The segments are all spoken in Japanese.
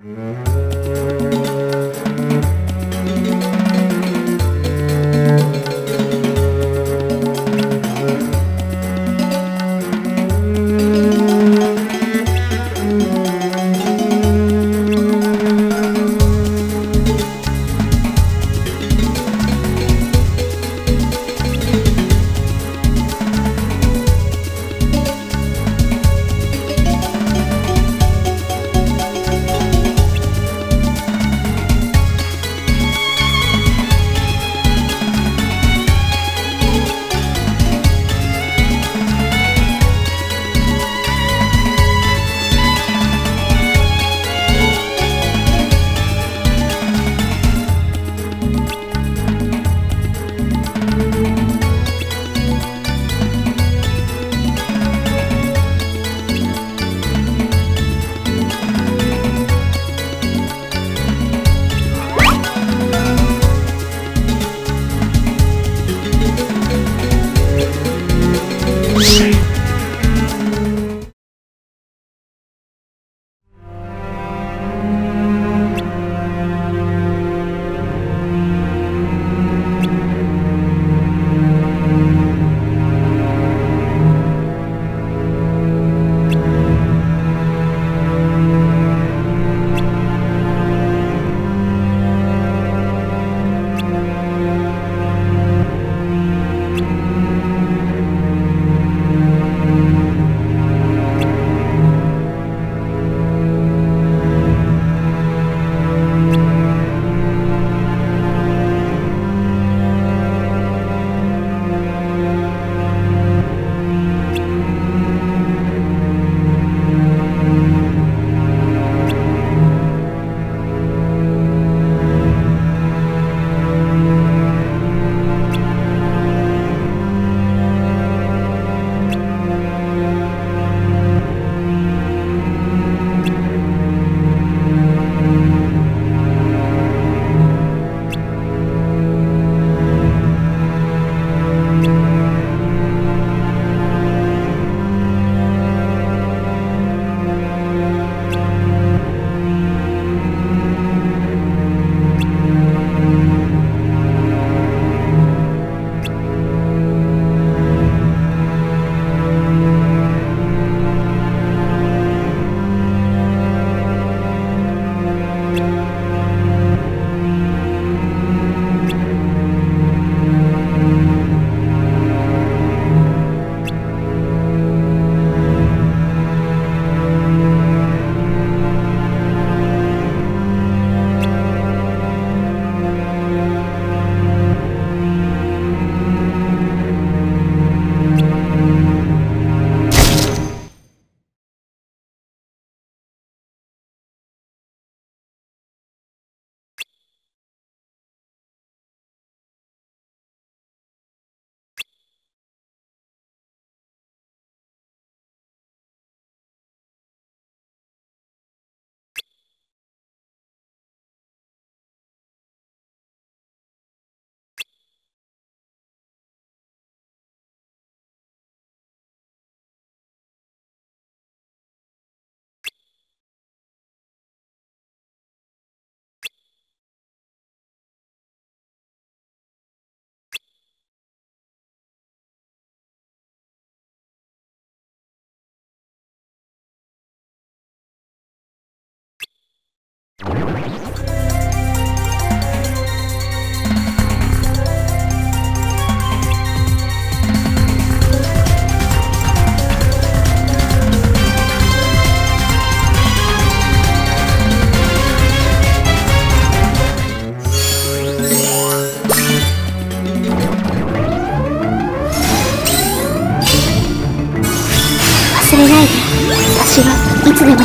忘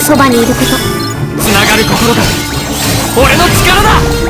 そばにいること。つながる心が俺の力だ。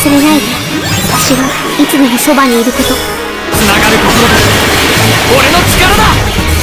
忘れないで。私はいつでもそばにいること。つながる心だ。俺の力だ。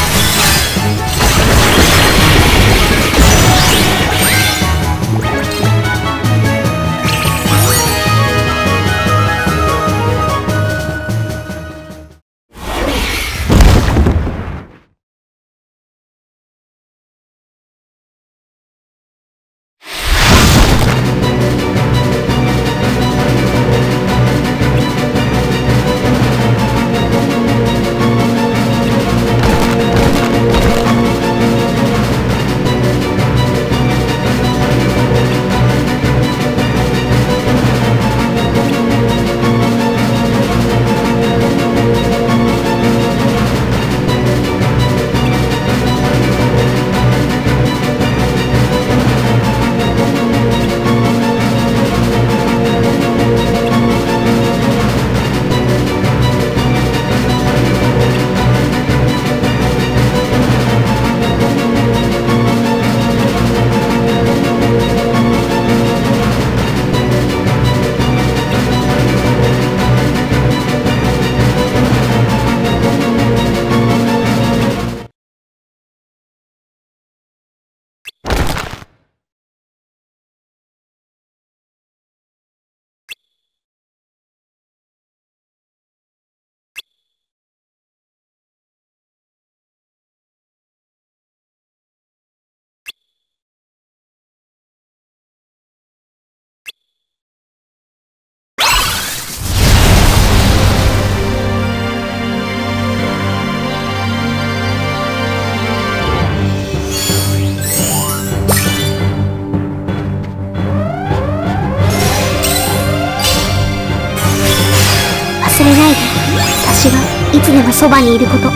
そばにいること。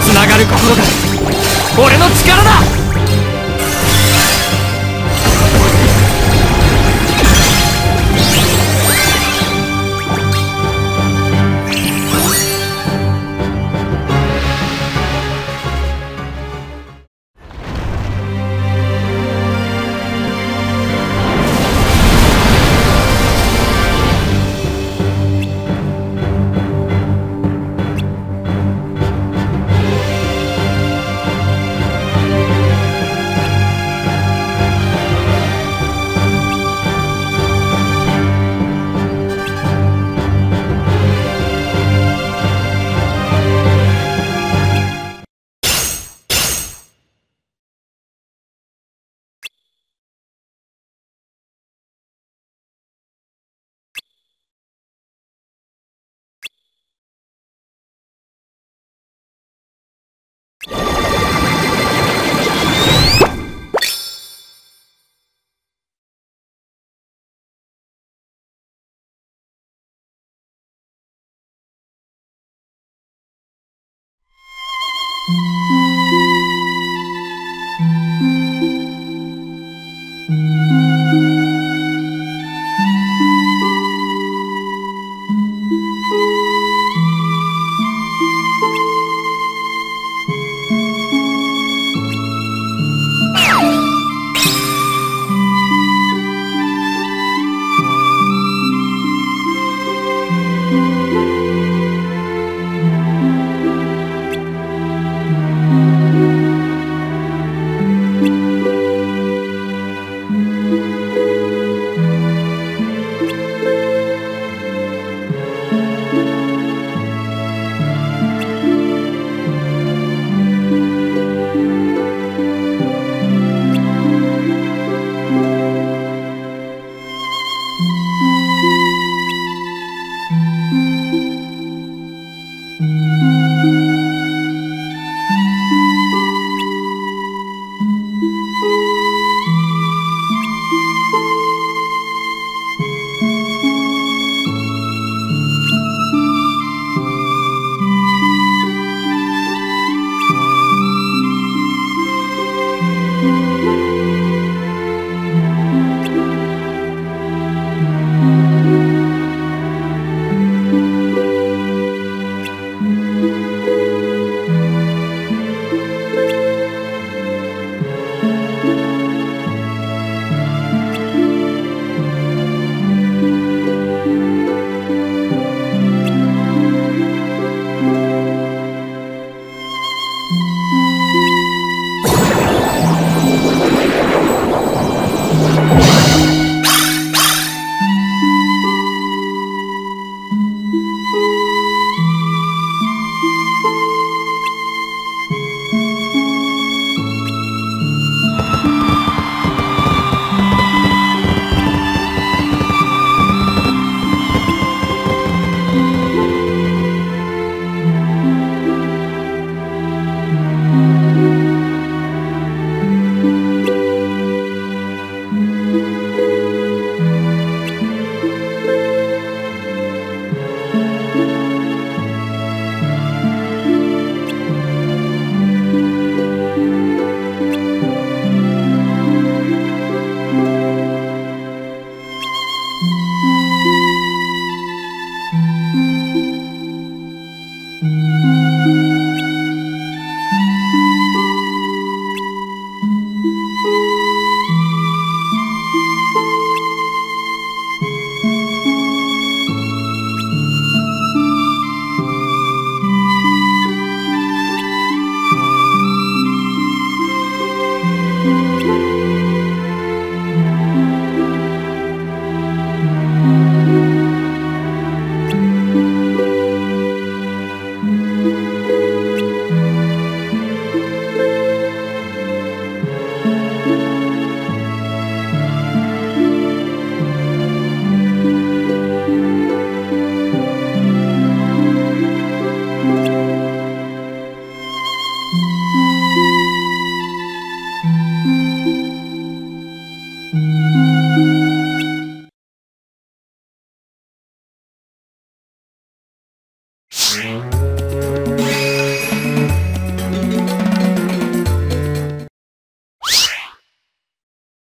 つながる心が俺の力だ。